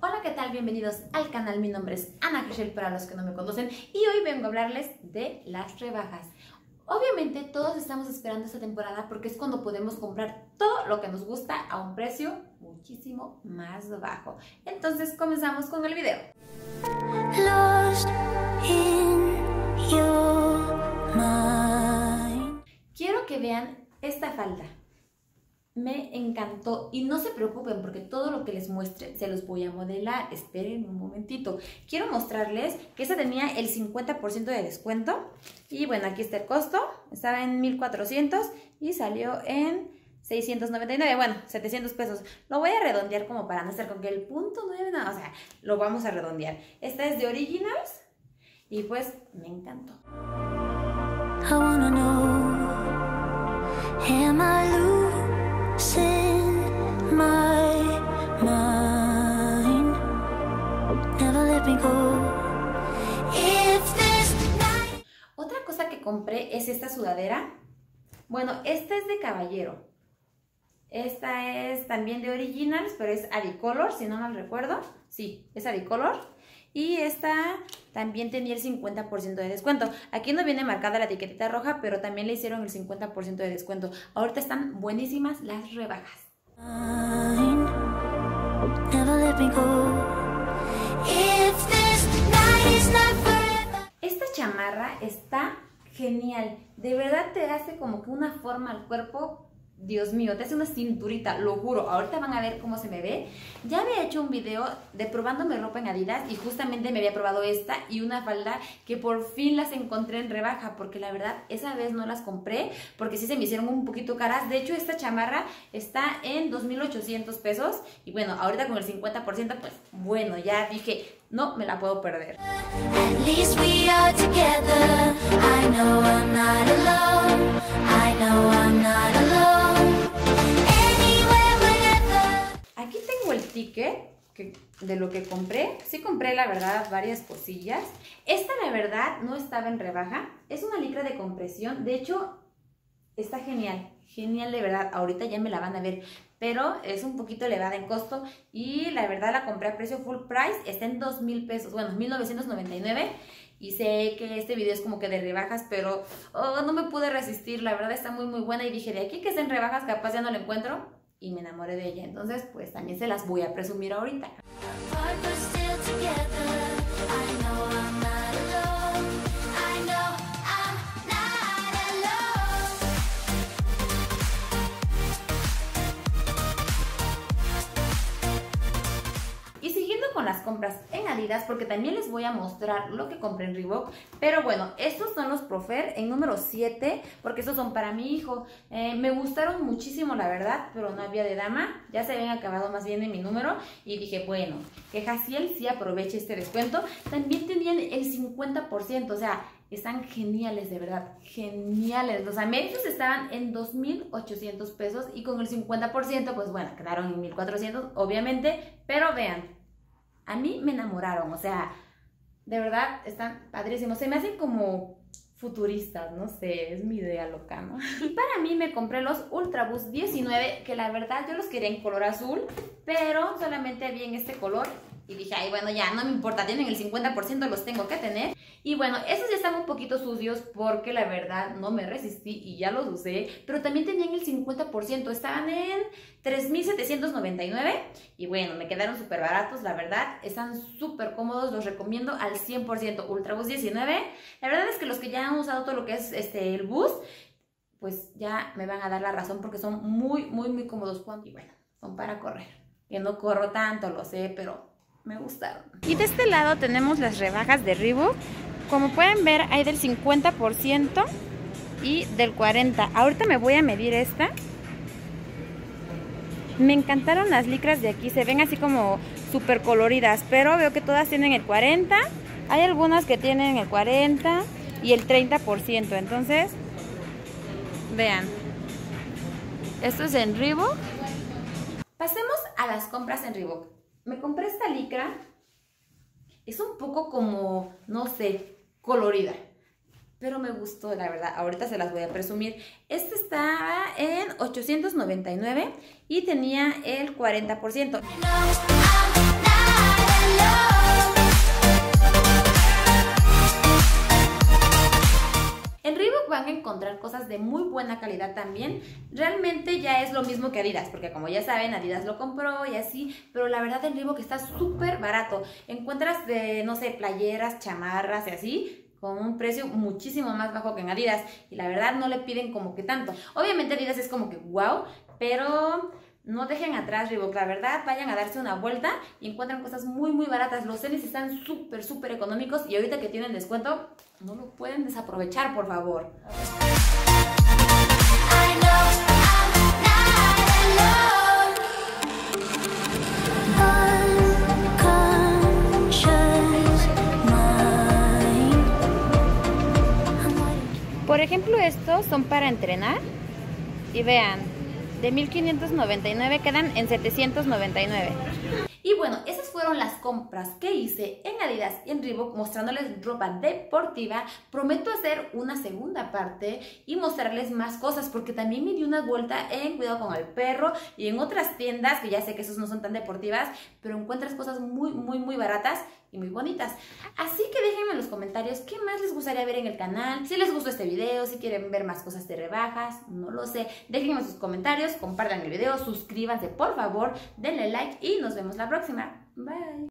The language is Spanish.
Hola, ¿qué tal? Bienvenidos al canal. Mi nombre es Ana Crisel para los que no me conocen y hoy vengo a hablarles de las rebajas. Obviamente todos estamos esperando esta temporada porque es cuando podemos comprar todo lo que nos gusta a un precio muchísimo más bajo. Entonces comenzamos con el video. Quiero que vean esta falda me encantó y no se preocupen porque todo lo que les muestre se los voy a modelar. Esperen un momentito. Quiero mostrarles que esta tenía el 50% de descuento y bueno, aquí está el costo. Estaba en 1400 y salió en 699, bueno, 700 pesos. Lo voy a redondear como para no estar con que el punto 9, no, o sea, lo vamos a redondear. Esta es de Originals y pues me encantó. Otra cosa que compré es esta sudadera. Bueno, esta es de caballero. Esta es también de Originals, pero es Avicolor, si no mal recuerdo. Sí, es Avicolor. Y esta también tenía el 50% de descuento. Aquí no viene marcada la etiquetita roja, pero también le hicieron el 50% de descuento. Ahorita están buenísimas las rebajas. Esta está genial. De verdad te hace como que una forma al cuerpo Dios mío, te hace una cinturita, lo juro. Ahorita van a ver cómo se me ve. Ya había hecho un video de probándome ropa en Adidas y justamente me había probado esta y una falda que por fin las encontré en rebaja porque la verdad esa vez no las compré porque sí se me hicieron un poquito caras. De hecho esta chamarra está en 2.800 pesos y bueno, ahorita con el 50% pues bueno, ya dije, no me la puedo perder. Aquí ticket de lo que compré. Sí compré, la verdad, varias cosillas. Esta, la verdad, no estaba en rebaja. Es una licra de compresión. De hecho, está genial. Genial, de verdad. Ahorita ya me la van a ver. Pero es un poquito elevada en costo. Y la verdad la compré a precio full price. Está en 2 mil pesos. Bueno, 1999. Y sé que este video es como que de rebajas, pero oh, no me pude resistir. La verdad está muy, muy buena. Y dije, de aquí que estén rebajas, capaz ya no la encuentro. Y me enamoré de ella. Entonces, pues también se las voy a presumir ahorita. Compras en Adidas porque también les voy a mostrar lo que compré en Reebok. Pero bueno, estos son los Profer en número 7 porque estos son para mi hijo. Eh, me gustaron muchísimo la verdad, pero no había de dama. Ya se habían acabado más bien en mi número y dije, bueno, que Jaciel sí aproveche este descuento. También tenían el 50%, o sea, están geniales, de verdad, geniales. Los americanos estaban en 2.800 pesos y con el 50%, pues bueno, quedaron en 1.400, obviamente. Pero vean, a mí me enamoraron, o sea, de verdad están padrísimos. Se me hacen como futuristas, no sé, es mi idea loca, ¿no? Y para mí me compré los Ultraboost 19, que la verdad yo los quería en color azul, pero solamente había en este color y dije, ay, bueno, ya, no me importa, tienen el 50%, los tengo que tener. Y bueno, esos ya están un poquito sucios porque la verdad no me resistí y ya los usé. Pero también tenían el 50%, estaban en 3.799. Y bueno, me quedaron súper baratos, la verdad. Están súper cómodos, los recomiendo al 100%. Ultraboost 19. La verdad es que los que ya han usado todo lo que es este, el Boost, pues ya me van a dar la razón porque son muy, muy, muy cómodos. Y bueno, son para correr. Que no corro tanto, lo sé, pero me gustaron. Y de este lado tenemos las rebajas de Reebok. Como pueden ver hay del 50% y del 40%. Ahorita me voy a medir esta. Me encantaron las licras de aquí, se ven así como súper coloridas, pero veo que todas tienen el 40%. Hay algunas que tienen el 40% y el 30%, entonces vean. Esto es en Reebok. Pasemos a las compras en Reebok me compré esta licra. Es un poco como, no sé, colorida. Pero me gustó, la verdad. Ahorita se las voy a presumir. Este estaba en 899 y tenía el 40%. Encontrar cosas de muy buena calidad también. Realmente ya es lo mismo que Adidas, porque como ya saben, Adidas lo compró y así, pero la verdad el Reebok está súper barato. Encuentras de, no sé, playeras, chamarras y así, con un precio muchísimo más bajo que en Adidas y la verdad no le piden como que tanto. Obviamente Adidas es como que wow, pero no dejen atrás Reebok, la verdad, vayan a darse una vuelta y encuentran cosas muy muy baratas. Los tenis están súper súper económicos y ahorita que tienen descuento, no lo pueden desaprovechar, por favor. Por ejemplo, estos son para entrenar. Y vean, de 1599 quedan en 799. Y bueno, esas fueron las compras que hice en Adidas y en Reebok mostrándoles ropa deportiva. Prometo hacer una segunda parte y mostrarles más cosas porque también me di una vuelta en Cuidado con el Perro y en otras tiendas que ya sé que esos no son tan deportivas, pero encuentras cosas muy, muy, muy baratas y muy bonitas. Así que déjenme en comentarios qué más les gustaría ver en el canal, si les gustó este video, si quieren ver más cosas de rebajas, no lo sé. Déjenme sus comentarios, compartan el video, suscríbanse por favor, denle like y nos vemos la próxima. Bye.